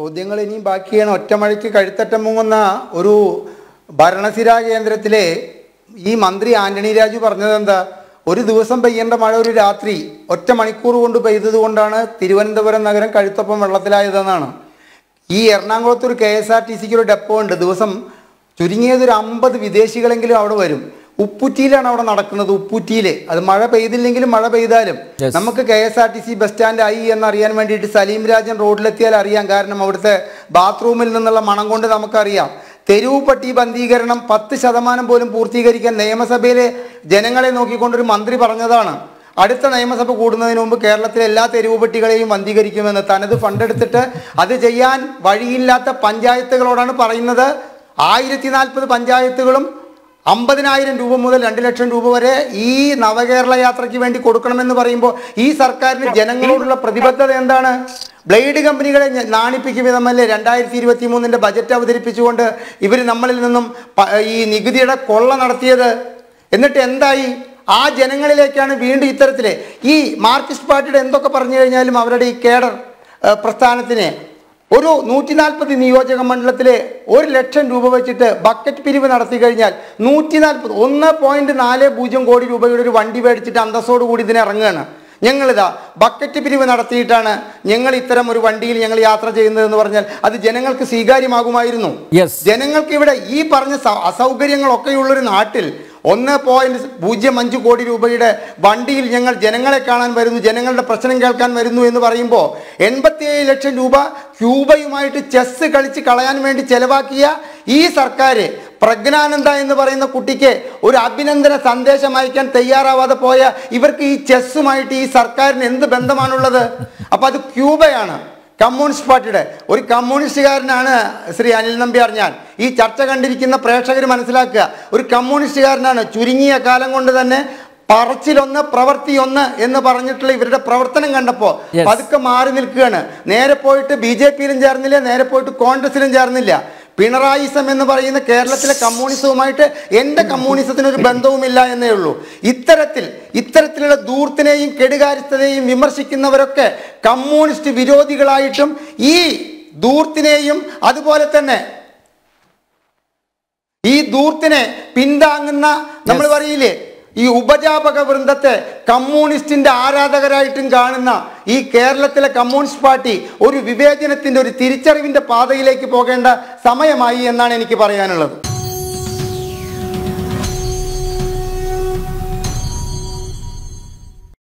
ചോദ്യങ്ങൾ ഇനിയും ബാക്കിയാണ്. ഒറ്റമഴയ്ക്ക് കഴുത്തറ്റം മുങ്ങുന്ന ഒരു ഭരണസിരാ കേന്ദ്രത്തിലെ ഈ മന്ത്രി ആന്റണി രാജു പറഞ്ഞത് എന്താ ഒരു ദിവസം പെയ്യേണ്ട മഴ ഒരു രാത്രി ഒറ്റ മണിക്കൂർ കൊണ്ട് പെയ്തത് കൊണ്ടാണ് തിരുവനന്തപുരം നഗരം കഴുത്തൊപ്പം വെള്ളത്തിലായതെന്നാണ്. ഈ എറണാകുളത്ത് ഒരു കെ എസ് ആർ ടി സിക്ക് ഒരു ഡെപ്പോ ഉണ്ട്. ദിവസം ചുരുങ്ങിയത് ഒരു അമ്പത് വിദേശികളെങ്കിലും അവിടെ വരും. ഉപ്പുറ്റിയിലാണ് അവിടെ നടക്കുന്നത് ഉപ്പുറ്റിയിൽ അത് മഴ പെയ്തില്ലെങ്കിലും മഴ പെയ്താലും. നമുക്ക് K S R T C bus stand ആയി എന്നറിയാൻ വേണ്ടിയിട്ട് സലീം രാജൻ റോഡിലെത്തിയാൽ അറിയാം. കാരണം അവിടുത്തെ ബാത്റൂമിൽ നിന്നുള്ള മണം കൊണ്ട് നമുക്കറിയാം. തെരുവ് പട്ടി ബന്ധീകരണം പത്ത് ശതമാനം പോലും പൂർത്തീകരിക്കാൻ നിയമസഭയിലെ ജനങ്ങളെ നോക്കിക്കൊണ്ടൊരു മന്ത്രി പറഞ്ഞതാണ്. അടുത്ത നിയമസഭ കൂടുന്നതിന് മുമ്പ് കേരളത്തിലെ എല്ലാ തെരുവ് പട്ടികളെയും വന്ധീകരിക്കുമെന്ന്. തനത് ഫണ്ടെടുത്തിട്ട് അത് ചെയ്യാൻ വഴിയില്ലാത്ത പഞ്ചായത്തുകളോടാണ് പറയുന്നത്. ആയിരത്തി നാൽപ്പത് പഞ്ചായത്തുകളും അമ്പതിനായിരം രൂപ മുതൽ രണ്ട് ലക്ഷം രൂപ വരെ ഈ നവകേരള യാത്രയ്ക്ക് വേണ്ടി കൊടുക്കണമെന്ന് പറയുമ്പോൾ ഈ സർക്കാരിന് ജനങ്ങളോടുള്ള പ്രതിബദ്ധത എന്താണ്? ബ്ലേഡ് കമ്പനികളെ നാണിപ്പിക്കും വിധമല്ലേ രണ്ടായിരത്തി ഇരുപത്തി മൂന്നിന്റെ ബജറ്റ് അവതരിപ്പിച്ചുകൊണ്ട് ഇവർ നമ്മളിൽ നിന്നും ഈ നികുതിയുടെ കൊള്ള നടത്തിയത്. എന്നിട്ട് എന്തായി? ആ ജനങ്ങളിലേക്കാണ് വീണ്ടും ഇത്തരത്തിലെ ഈ മാർക്സിസ്റ്റ് പാർട്ടിയുടെ എന്തൊക്കെ പറഞ്ഞു കഴിഞ്ഞാലും അവരുടെ ഈ കേഡർ പ്രസ്ഥാനത്തിന് ഒരു നൂറ്റി നാൽപ്പത് നിയോജക മണ്ഡലത്തിലെ ഒരു ലക്ഷം രൂപ വെച്ചിട്ട് ബക്കറ്റ് പിരിവ് നടത്തി കഴിഞ്ഞാൽ നൂറ്റി നാൽപ്പത് ഒന്ന് പോയിന്റ് നാല് പൂജ്യം കോടി രൂപയുടെ ഒരു വണ്ടി മേടിച്ചിട്ട് അന്തസ്സോട് കൂടി ഇതിനെ ഇറങ്ങുകയാണ്. ഞങ്ങളിതാ ബക്കറ്റ് പിരിവ് നടത്തിയിട്ടാണ് ഞങ്ങൾ ഇത്തരം ഒരു വണ്ടിയിൽ ഞങ്ങൾ യാത്ര ചെയ്യുന്നതെന്ന് പറഞ്ഞാൽ അത് ജനങ്ങൾക്ക് സ്വീകാര്യമാകുമായിരുന്നു. യെസ് ജനങ്ങൾക്ക് ഇവിടെ ഈ പറഞ്ഞ അസൗകര്യങ്ങളൊക്കെയുള്ളൊരു നാട്ടിൽ ഒന്ന് പോയിന്റ് പൂജ്യം അഞ്ച് കോടി രൂപയുടെ വണ്ടിയിൽ ഞങ്ങൾ ജനങ്ങളെ കാണാൻ വരുന്നു ജനങ്ങളുടെ പ്രശ്നം കേൾക്കാൻ വരുന്നു എന്ന് പറയുമ്പോൾ എൺപത്തിയേഴ് ലക്ഷം രൂപ ക്യൂബയുമായിട്ട് ചെസ് കളിച്ച് കളയാൻ വേണ്ടി ചെലവാക്കിയ ഈ സർക്കാർ പ്രജ്ഞാനന്ദ എന്ന് പറയുന്ന കുട്ടിക്ക് ഒരു അഭിനന്ദന സന്ദേശം അയക്കാൻ തയ്യാറാവാതെ പോയ ഇവർക്ക് ഈ ചെസ്സുമായിട്ട് ഈ സർക്കാരിന് എന്ത് ബന്ധമാണുള്ളത്? അപ്പൊ അത് ക്യൂബയാണ്. കമ്മ്യൂണിസ്റ്റ് പാർട്ടിയുടെ. ഒരു കമ്മ്യൂണിസ്റ്റുകാരനാണ് ശ്രീ അനിൽ നമ്പ്യാർ ഞാൻ. ഈ ചർച്ച കണ്ടിരിക്കുന്ന പ്രേക്ഷകർ മനസ്സിലാക്കുക. ഒരു കമ്മ്യൂണിസ്റ്റുകാരനാണ് ചുരുങ്ങിയ കാലം കൊണ്ട് തന്നെ പറച്ചിലൊന്ന് പ്രവൃത്തി ഒന്ന് എന്ന് പറഞ്ഞിട്ടുള്ള ഇവരുടെ പ്രവർത്തനം കണ്ടപ്പോൾ. പതുക്കെ മാറി നിൽക്കുകയാണ്. നേരെ പോയിട്ട് ബി ജെ പിയിലും ചേർന്നില്ല നേരെ പോയിട്ട് കോൺഗ്രസിലും ചേർന്നില്ല. പിണറായിസം എന്ന് പറയുന്ന കേരളത്തിലെ കമ്മ്യൂണിസവുമായിട്ട് എന്റെ കമ്മ്യൂണിസത്തിന് ഒരു ബന്ധവുമില്ല എന്നേ ഉള്ളൂ. ഇത്തരത്തിൽ ഇത്തരത്തിലുള്ള ദൂർത്തിനെയും കെടുകാര്യസ്ഥതയെയും വിമർശിക്കുന്നവരൊക്കെ കമ്മ്യൂണിസ്റ്റ് വിരോധികളായിട്ടും ഈ ദൂർത്തിനെയും അതുപോലെ തന്നെ ഈ ദൂർത്തിനെ പിന്താങ്ങുന്ന നമ്മൾ പറയില്ലേ? ഈ ഉപജാപക വൃന്ദത്തെ കമ്മ്യൂണിസ്റ്റിന്റെ ആരാധകരായിട്ടും കാണുന്ന ഈ കേരളത്തിലെ കമ്മ്യൂണിസ്റ്റ് പാർട്ടി ഒരു വിവേചനത്തിന്റെ ഒരു തിരിച്ചറിവിന്റെ പാതയിലേക്ക് പോകേണ്ട സമയമായി എന്നാണ് എനിക്ക് പറയാനുള്ളത്.